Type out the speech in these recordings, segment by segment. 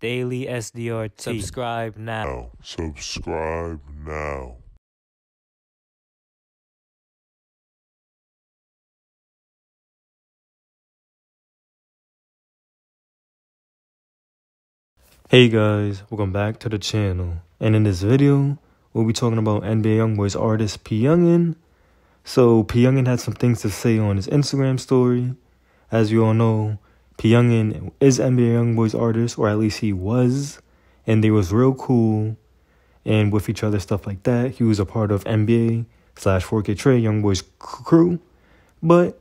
Daily SDR Tea. Subscribe now. now. Subscribe now. Hey guys, welcome back to the channel. And in this video, we'll be talking about NBA YoungBoy's artist P Yungin. So P Yungin had some things to say on his Instagram story. As you all know, P Yungin is NBA YoungBoy's artist, or at least he was, and they was real cool and with each other stuff like that. He was a part of NBA slash 4K Trey YoungBoy's crew. But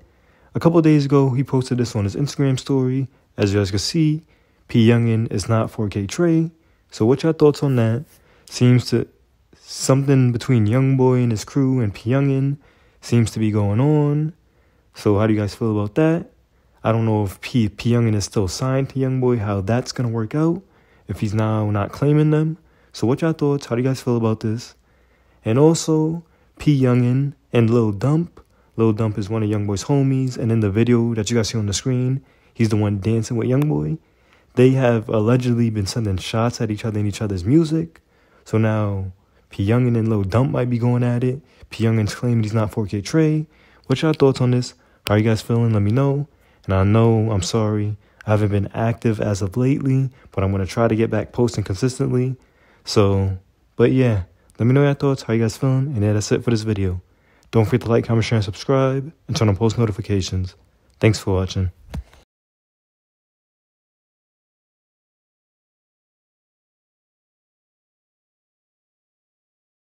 a couple days ago, he posted this on his Instagram story. As you guys can see, P Yungin is not 4K Trey. So what y'all thoughts on that? Seems to something between YoungBoy and his crew and P Yungin seems to be going on. So how do you guys feel about that? I don't know if P P Yungin is still signed to YoungBoy, how that's gonna work out. If he's now not claiming them. So what y'all thoughts? How do you guys feel about this? And also P Yungin and Lil Dump. Lil Dump is one of YoungBoy's homies, and in the video that you guys see on the screen, he's the one dancing with YoungBoy. They have allegedly been sending shots at each other in each other's music. So now P Yungin and Lil Dump might be going at it. P Yungin's claiming he's not 4K Trey. What's your thoughts on this? How are you guys feeling? Let me know. And I know I'm sorry. I haven't been active as of lately, but I'm gonna try to get back posting consistently. So, but yeah, let me know your thoughts. How you guys feeling? And yeah, that's it for this video. Don't forget to like, comment, share, and subscribe, and turn on post notifications. Thanks for watching.